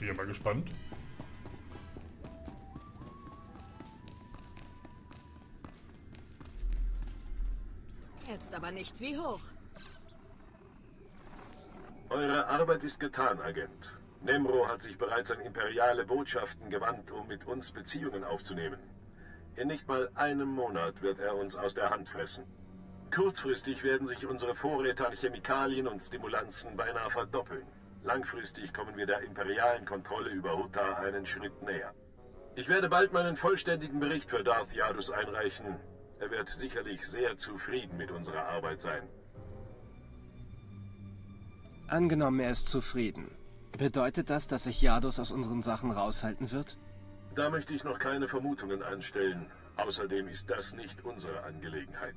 Bin ja mal gespannt. Jetzt aber nichts wie hoch. Eure Arbeit ist getan, Agent. Nemro hat sich bereits an imperiale Botschaften gewandt, um mit uns Beziehungen aufzunehmen. In nicht mal einem Monat wird er uns aus der Hand fressen. Kurzfristig werden sich unsere Vorräte an Chemikalien und Stimulanzen beinahe verdoppeln. Langfristig kommen wir der imperialen Kontrolle über Hutta einen Schritt näher. Ich werde bald meinen vollständigen Bericht für Darth Yadus einreichen. Er wird sicherlich sehr zufrieden mit unserer Arbeit sein. Angenommen, er ist zufrieden. Bedeutet das, dass sich Yadus aus unseren Sachen raushalten wird? Da möchte ich noch keine Vermutungen anstellen. Außerdem ist das nicht unsere Angelegenheit.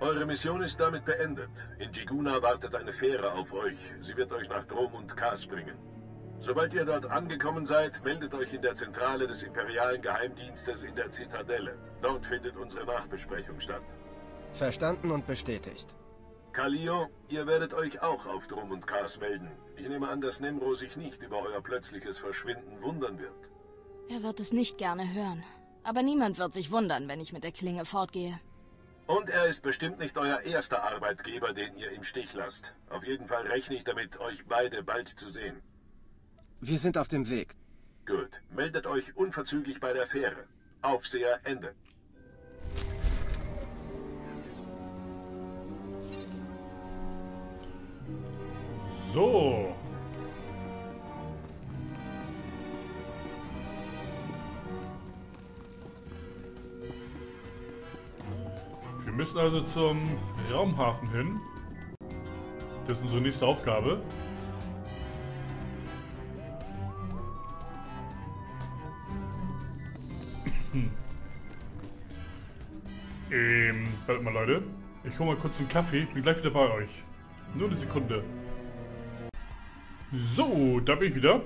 Eure Mission ist damit beendet. In Jiguna wartet eine Fähre auf euch. Sie wird euch nach Drom und Kas bringen. Sobald ihr dort angekommen seid, meldet euch in der Zentrale des Imperialen Geheimdienstes in der Zitadelle. Dort findet unsere Nachbesprechung statt. Verstanden und bestätigt. Kalio, ihr werdet euch auch auf Drum und Kas melden. Ich nehme an, dass Nemro sich nicht über euer plötzliches Verschwinden wundern wird. Er wird es nicht gerne hören. Aber niemand wird sich wundern, wenn ich mit der Klinge fortgehe. Und er ist bestimmt nicht euer erster Arbeitgeber, den ihr im Stich lasst. Auf jeden Fall rechne ich damit, euch beide bald zu sehen. Wir sind auf dem Weg. Gut. Meldet euch unverzüglich bei der Fähre. Aufseher Ende. So. Müssen also zum Raumhafen hin. Das ist unsere nächste Aufgabe. ähm, warte mal Leute. Ich hole mal kurz den Kaffee. Bin gleich wieder bei euch. Nur eine Sekunde. So, da bin ich wieder.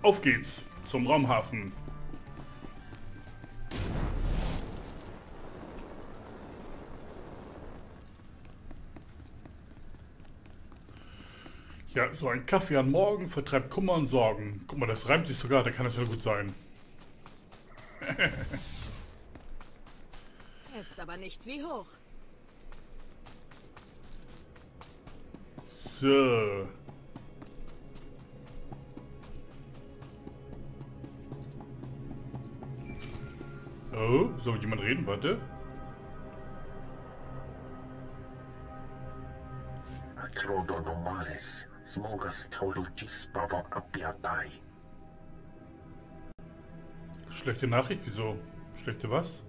Auf geht's zum Raumhafen. Ja, so ein Kaffee am Morgen vertreibt Kummer und Sorgen. Guck mal, das reimt sich sogar, da kann das ja gut sein. Jetzt aber nichts wie hoch. So. Oh, soll mit jemand reden? Warte. Atrodo normales, smogas total gis baba apiatai. Schlechte Nachricht, wieso? Schlechte was?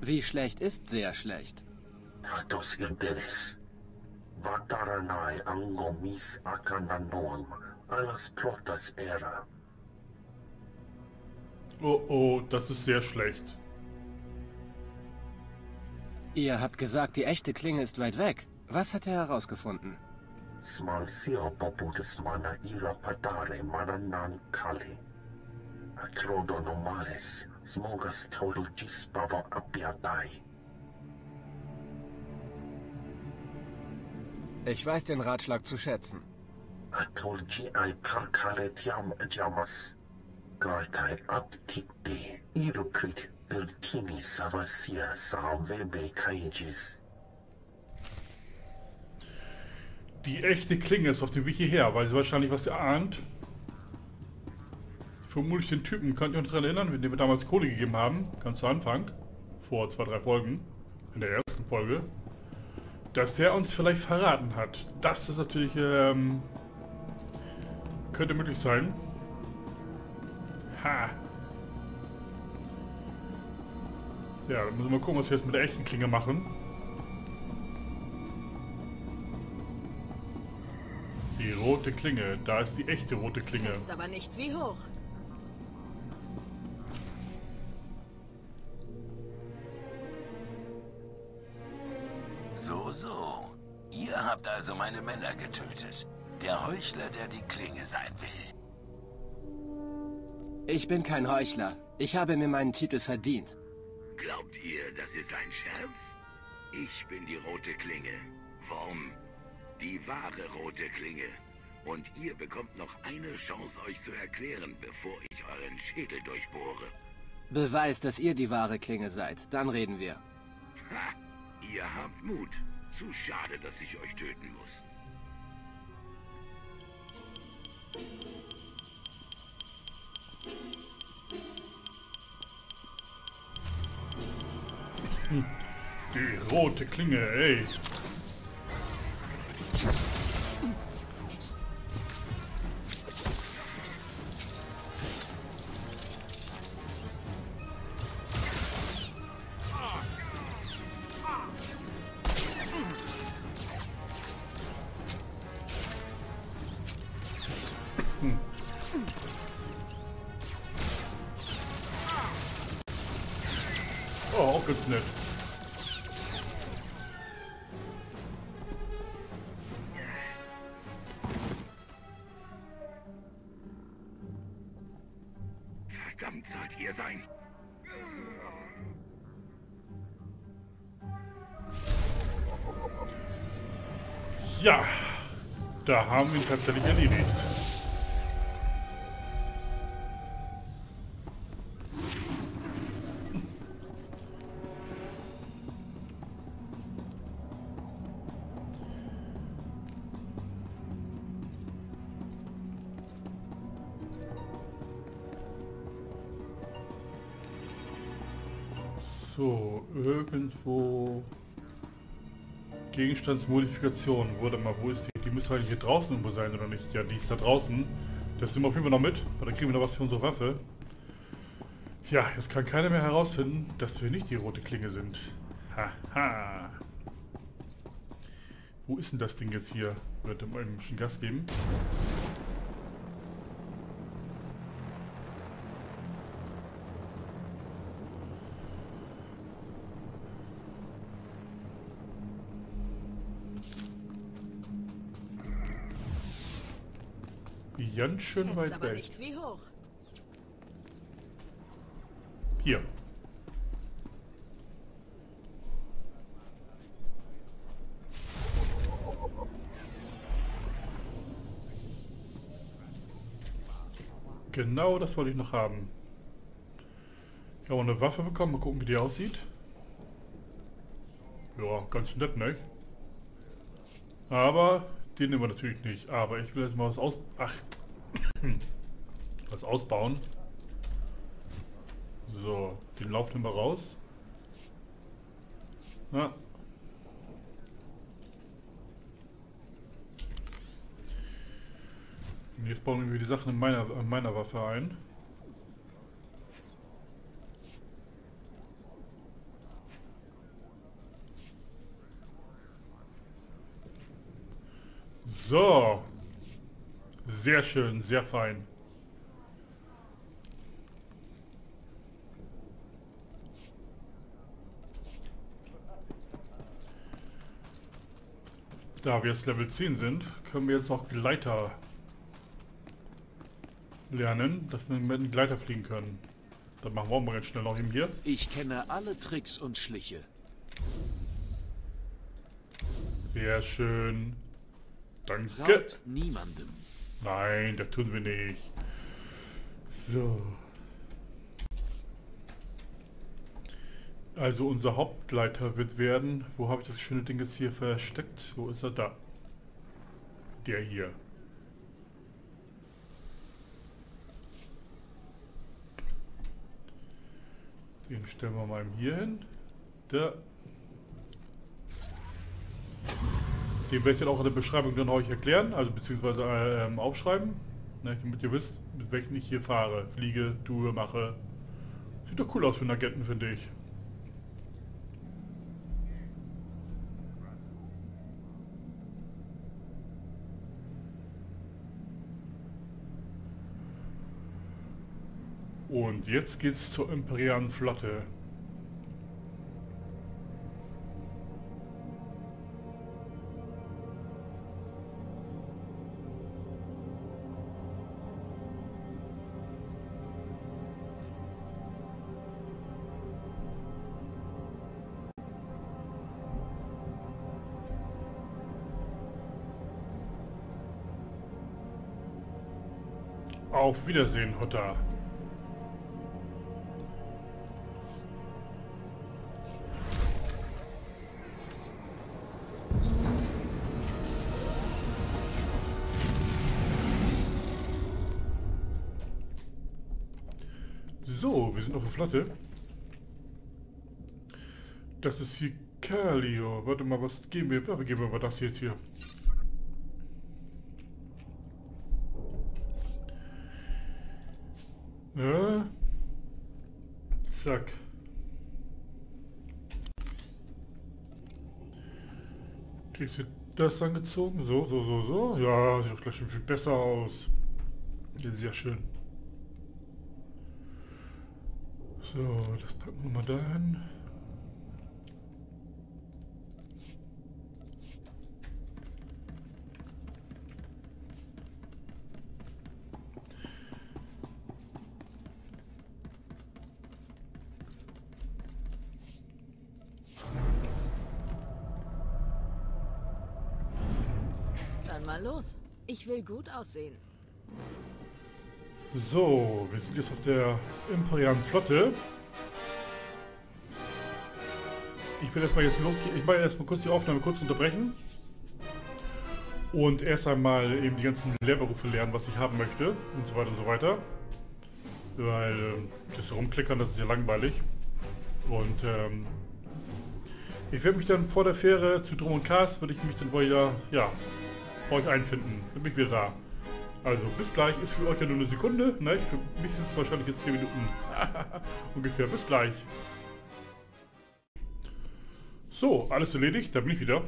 Wie schlecht ist sehr schlecht. Tatos irderes. Vataranai angomis akananoam, alas protas era. Oh oh, das ist sehr schlecht. Ihr habt gesagt, die echte Klinge ist weit weg. Was hat er herausgefunden? Smalsio poputus mana ira padare mananan kali. Atrodo normales, smogas total gis baba apiatai. Ich weiß den Ratschlag zu schätzen. Atolgi ai parkale tiam jamas. Graitai aptikte, iruprit bertini savasia savebe kaijis. Die echte Klinge ist auf dem Weg hierher, weil sie wahrscheinlich was ahnt. Vermutlich den Typen, könnt ihr euch daran erinnern, den wir damals Kohle gegeben haben, ganz zu Anfang, vor zwei, drei Folgen, in der ersten Folge, dass der uns vielleicht verraten hat. Das ist natürlich, ähm, könnte möglich sein. Ha. Ja, dann müssen wir gucken, was wir jetzt mit der echten Klinge machen. Die rote Klinge, da ist die echte rote Klinge. Jetzt aber nichts wie hoch. So, so. Ihr habt also meine Männer getötet. Der Heuchler, der die Klinge sein will. Ich bin kein Heuchler. Ich habe mir meinen Titel verdient. Glaubt ihr, das ist ein Scherz? Ich bin die rote Klinge. Worm, die wahre rote Klinge. Und ihr bekommt noch eine Chance, euch zu erklären, bevor ich euren Schädel durchbohre. Beweis, dass ihr die wahre Klinge seid. Dann reden wir. Ha! Ihr habt Mut. Zu schade, dass ich euch töten muss. Die rote Klinge, ey. Ganz nett. Verdammt sollt ihr sein. Ja, da haben wir ihn tatsächlich erledigt. So, irgendwo Gegenstandsmodifikation. Wurde mal, wo ist die? Die müsste eigentlich hier draußen irgendwo sein, oder nicht? Ja, die ist da draußen. Das nehmen wir auf jeden Fall noch mit, weil dann kriegen wir noch was für unsere Waffe. Ja, jetzt kann keiner mehr herausfinden, dass wir nicht die rote Klinge sind. Haha. Wo ist denn das Ding jetzt hier? Wird ein bisschen Gas geben. Ganz schön Kennst weit weg. Hier. Genau das wollte ich noch haben. Ich habe eine Waffe bekommen. Mal gucken, wie die aussieht. Ja, ganz nett, ne? Aber den nehmen wir natürlich nicht. Aber ich will jetzt mal was aus... Ach. Was ausbauen. So, den Lauf nehmen wir raus. Ja. Und jetzt bauen wir die Sachen in meiner, in meiner Waffe ein. So. Sehr schön, sehr fein. Da wir jetzt Level 10 sind, können wir jetzt auch Gleiter lernen, dass wir mit einem Gleiter fliegen können. Dann machen wir auch mal ganz schnell noch eben hier. Ich kenne alle Tricks und Schliche. Sehr schön. Danke. Traut niemandem. Nein, das tun wir nicht. So. Also unser Hauptleiter wird werden. Wo habe ich das schöne Ding jetzt hier versteckt? Wo ist er da? Der hier. Den stellen wir mal hier hin. Der. Den werde ich dann auch in der Beschreibung dann euch erklären, also beziehungsweise äh, ähm, aufschreiben, ne, damit ihr wisst, mit welchen ich hier fahre, fliege, tue, mache. Sieht doch cool aus für einen Agenten, finde ich. Und jetzt geht's zur imperialen Flotte. Auf Wiedersehen, Hotta. So, wir sind auf der Flotte. Das ist hier Calio. Warte mal, was geben wir? Ja, wir geben aber das jetzt hier. Ja. Zack. Kriegst du das angezogen? So, so, so, so. Ja, sieht doch gleich viel besser aus. Sehr schön. So, das packen wir mal dahin. Mal los. Ich will gut aussehen. So, wir sind jetzt auf der imperialen Flotte. Ich will erstmal jetzt losgehen. Ich mache erstmal kurz die Aufnahme kurz unterbrechen. Und erst einmal eben die ganzen Lehrberufe lernen, was ich haben möchte. Und so weiter und so weiter. Weil äh, das Rumklickern, das ist ja langweilig. Und ähm, ich werde mich dann vor der Fähre zu Drum und Cast, würde ich mich dann wieder, ja, bei euch einfinden. Dann bin ich wieder da. Also bis gleich, ist für euch ja nur eine Sekunde, ne? Für mich sind es wahrscheinlich jetzt 10 Minuten. Ungefähr, bis gleich. So, alles erledigt, da bin ich wieder.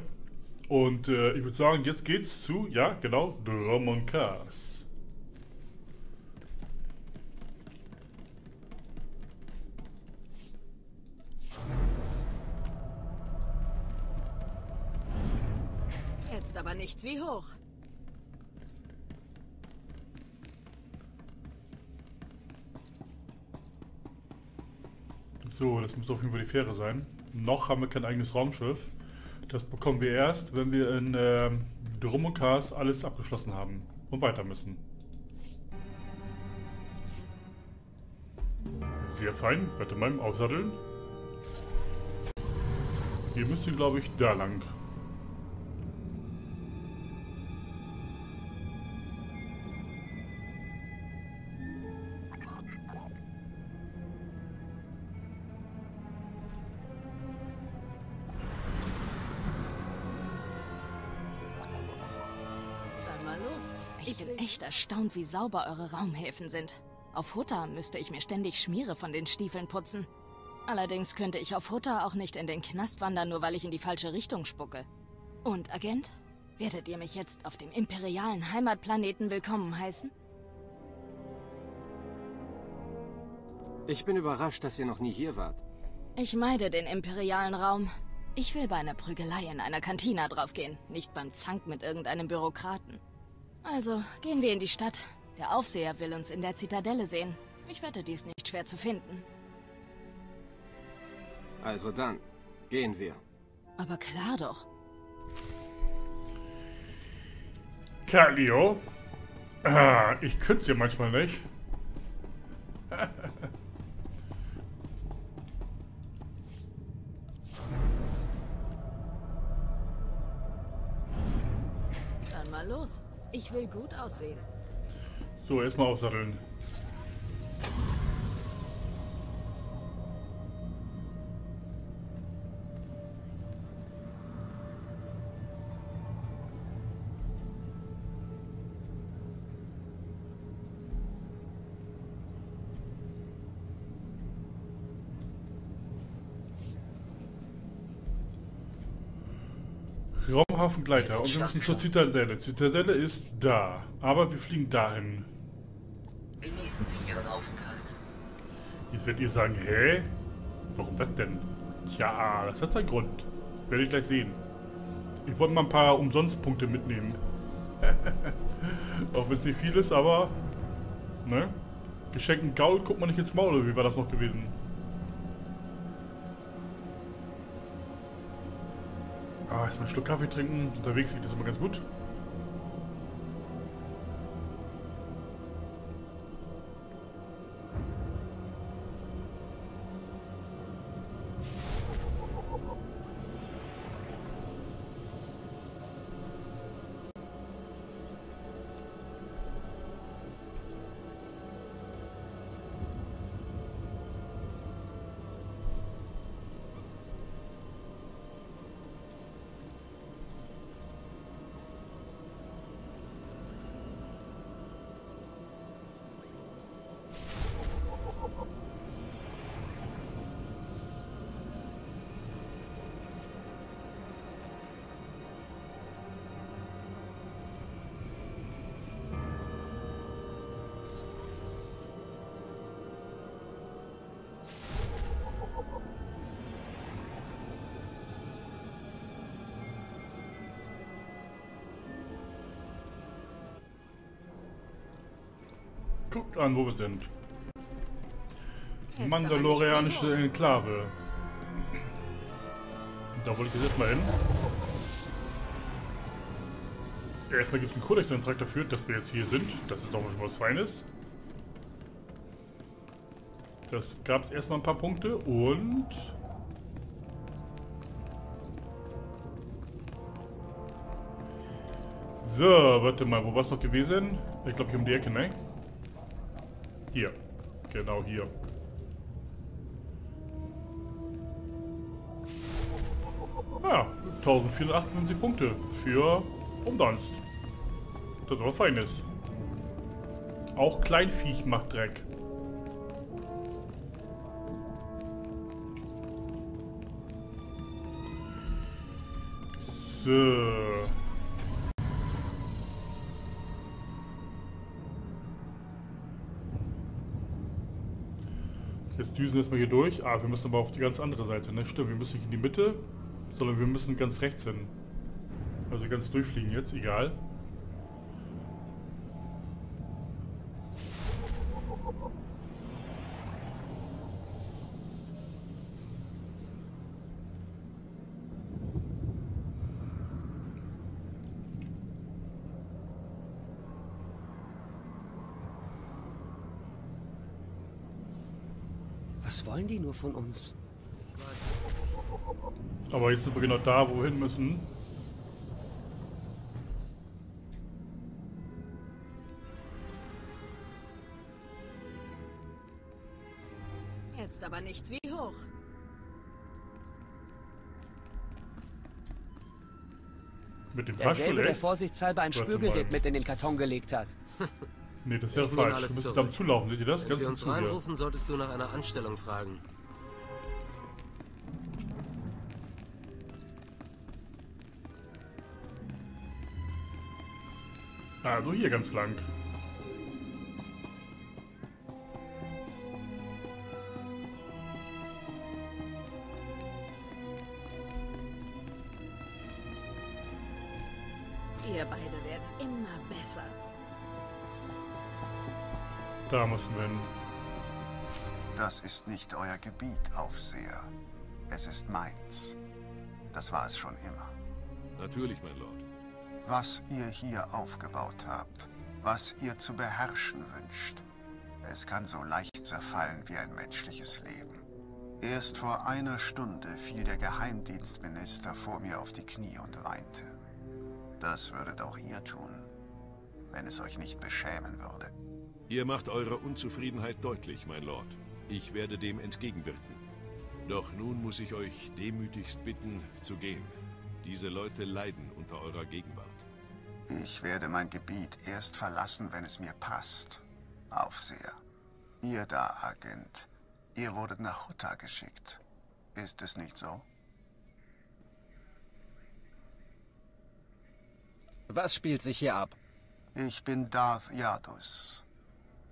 Und äh, ich würde sagen, jetzt geht's zu, ja genau, Drum und aber nichts wie hoch. So, das muss auf jeden Fall die Fähre sein. Noch haben wir kein eigenes Raumschiff. Das bekommen wir erst, wenn wir in Drum und Cast alles abgeschlossen haben und weiter müssen. Sehr fein, warte mal im Aufsatteln. Hier müsst ihr, glaube ich, da lang. Mal los. Ich bin echt erstaunt, wie sauber eure Raumhäfen sind. Auf Hutter müsste ich mir ständig Schmiere von den Stiefeln putzen. Allerdings könnte ich auf Hutter auch nicht in den Knast wandern, nur weil ich in die falsche Richtung spucke. Und, Agent? Werdet ihr mich jetzt auf dem imperialen Heimatplaneten willkommen heißen? Ich bin überrascht, dass ihr noch nie hier wart. Ich meide den imperialen Raum. Ich will bei einer Prügelei in einer Kantina draufgehen, nicht beim Zank mit irgendeinem Bürokraten. Also, gehen wir in die Stadt. Der Aufseher will uns in der Zitadelle sehen. Ich wette, die ist nicht schwer zu finden. Also dann, gehen wir. Aber klar doch. Calio. Ah, ich könnte ja manchmal nicht. Ich will gut aussehen. So, erstmal aufsatteln. Raumhafengleiter und wir müssen zur Zitadelle. Zitadelle ist da, aber wir fliegen dahin. Genießen Sie Ihren Aufenthalt. Jetzt werdet ihr sagen, hä? Warum das denn? Ja, das hat seinen Grund. Werde ich gleich sehen. Ich wollte mal ein paar Umsonstpunkte mitnehmen. Auch wenn es nicht viel ist, aber... Ne? Geschenken Gaul, guckt man nicht ins Maul, wie war das noch gewesen? Erstmal einen Schluck Kaffee trinken. Unterwegs geht das immer ganz gut. Guckt an, wo wir sind. Jetzt Mandalorianische Enklave. Da wollte ich jetzt erstmal hin. Erstmal gibt es einen Kodex-Eintrag dafür, dass wir jetzt hier sind. Das ist doch schon was Feines. Das gab erstmal ein paar Punkte und... So, warte mal, wo war es noch gewesen? Ich glaube hier um die Ecke, ne? Hier. Genau hier. Ja, 1458 Punkte für umsonst. Das war feines. Auch Kleinviech macht Dreck. So. Jetzt düsen wir erstmal hier durch. Ah, wir müssen aber auf die ganz andere Seite, ne? Stimmt, wir müssen nicht in die Mitte, sondern wir müssen ganz rechts hin. Also ganz durchfliegen jetzt, egal. Was wollen die nur von uns? Aber jetzt sind wir genau da, wo wir hin müssen. Jetzt aber nichts wie hoch. Mit dem Derselbe, Fahrstuhl, der vorsichtshalber ein Spürgerät mit in den Karton gelegt hat. Nee, das wäre falsch. Wir müssen zurück. zulaufen, seht ihr das? Wenn Ganz Sie uns reinrufen, solltest du nach einer Anstellung fragen. Also hier ganz lang. Hin. Das ist nicht euer Gebiet, Aufseher. Es ist meins. Das war es schon immer. Natürlich, mein Lord. Was ihr hier aufgebaut habt, was ihr zu beherrschen wünscht, es kann so leicht zerfallen wie ein menschliches Leben. Erst vor einer Stunde fiel der Geheimdienstminister vor mir auf die Knie und weinte. Das würdet auch ihr tun, wenn es euch nicht beschämen würde. Ihr macht eure Unzufriedenheit deutlich, mein Lord. Ich werde dem entgegenwirken. Doch nun muss ich euch demütigst bitten, zu gehen. Diese Leute leiden unter eurer Gegenwart. Ich werde mein Gebiet erst verlassen, wenn es mir passt. Aufseher. Ihr da, Agent. Ihr wurdet nach Hutta geschickt. Ist es nicht so? Was spielt sich hier ab? Ich bin Darth Yadus.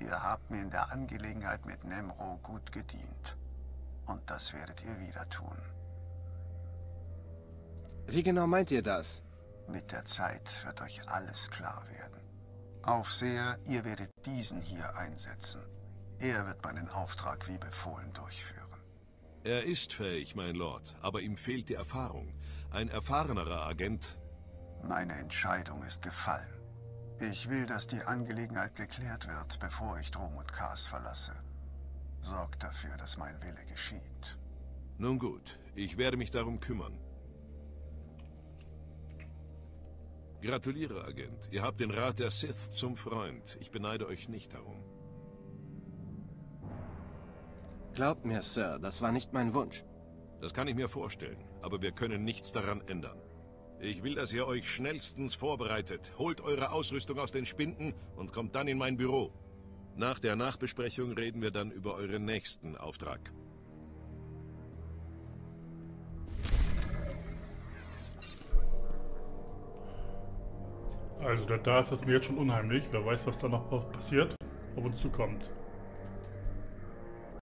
Ihr habt mir in der Angelegenheit mit Nemro gut gedient. Und das werdet ihr wieder tun. Wie genau meint ihr das? Mit der Zeit wird euch alles klar werden. Aufseher, ihr werdet diesen hier einsetzen. Er wird meinen Auftrag wie befohlen durchführen. Er ist fähig, mein Lord, aber ihm fehlt die Erfahrung. Ein erfahrenerer Agent. Meine Entscheidung ist gefallen. Ich will, dass die Angelegenheit geklärt wird, bevor ich Drom und Kars verlasse. Sorgt dafür, dass mein Wille geschieht. Nun gut, ich werde mich darum kümmern. Gratuliere, Agent. Ihr habt den Rat der Sith zum Freund. Ich beneide euch nicht darum. Glaubt mir, Sir, das war nicht mein Wunsch. Das kann ich mir vorstellen, aber wir können nichts daran ändern. Ich will, dass ihr euch schnellstens vorbereitet. Holt eure Ausrüstung aus den Spinden und kommt dann in mein Büro. Nach der Nachbesprechung reden wir dann über euren nächsten Auftrag. Also da, ist es mir jetzt schon unheimlich. Wer weiß, was da noch passiert, auf uns zukommt.